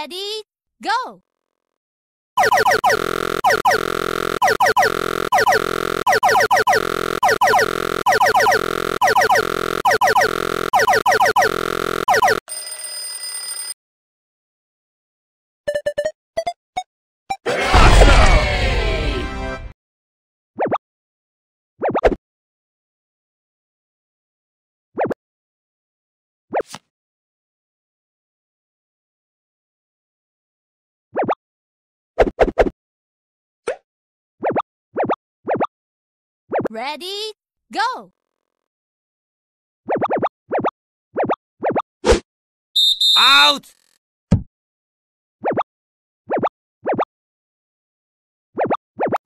Ready, go! Ready, go! Out!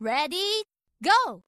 Ready, go!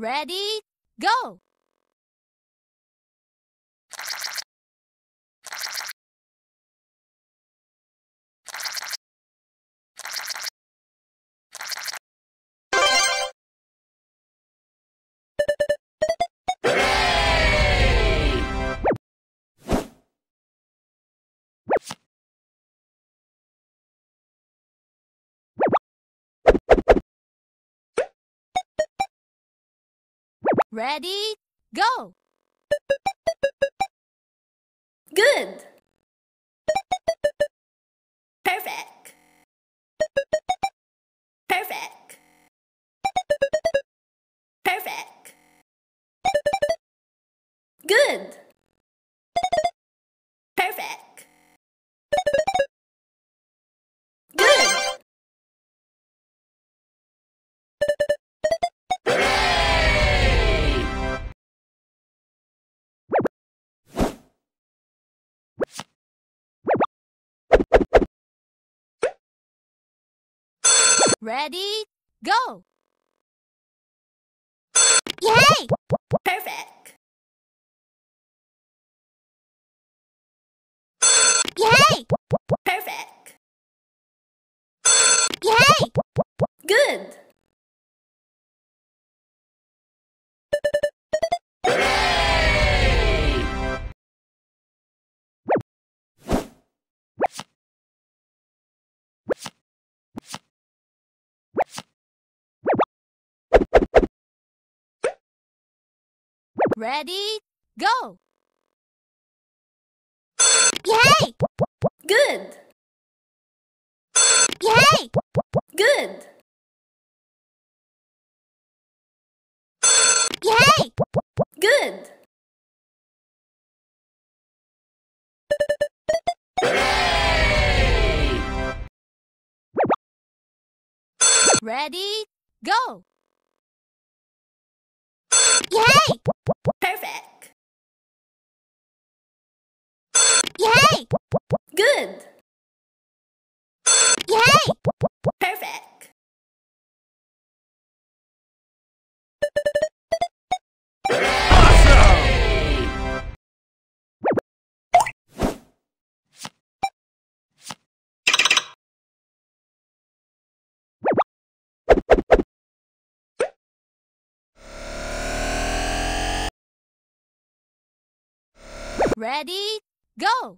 Ready, go! Ready, go! Good. Perfect. Ready, go! Yay! Ready, go! Yay! Good. Yay! Good. Yay! Good. Ready, go! Yay! Ready, go!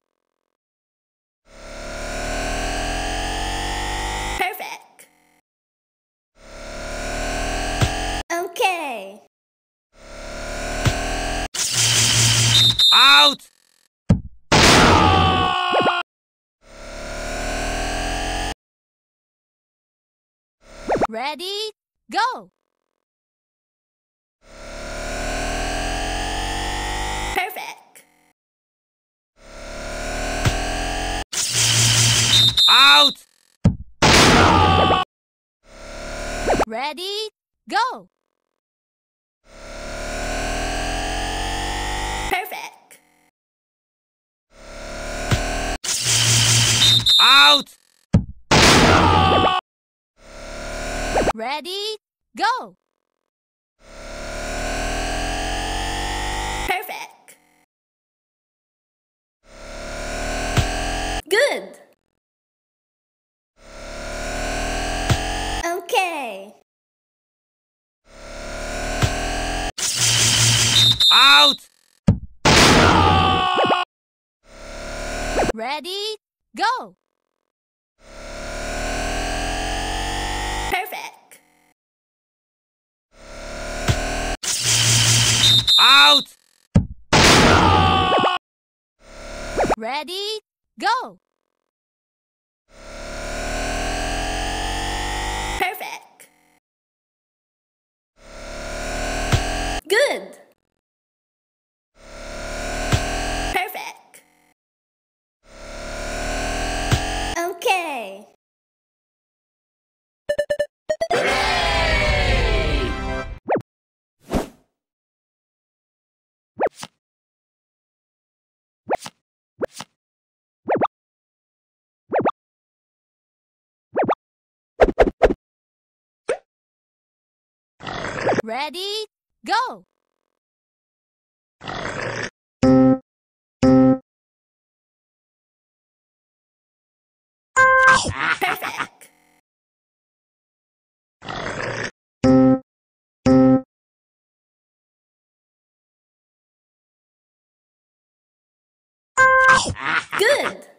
Perfect. Okay. Out! Ready, go! Ready, go! Perfect! Out! Ready, go! Ready, go! Perfect. Out! Ready, go! Ready, go! Good.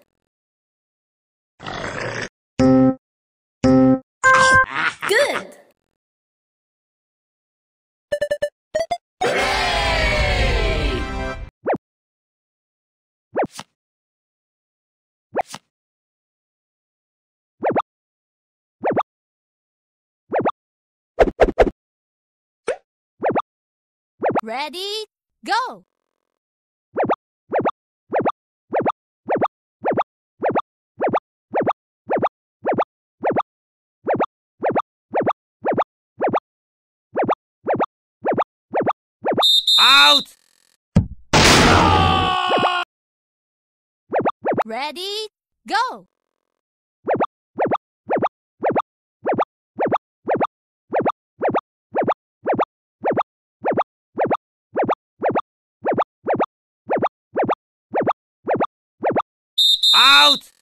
Ready, go! Out! Ready, go! Out!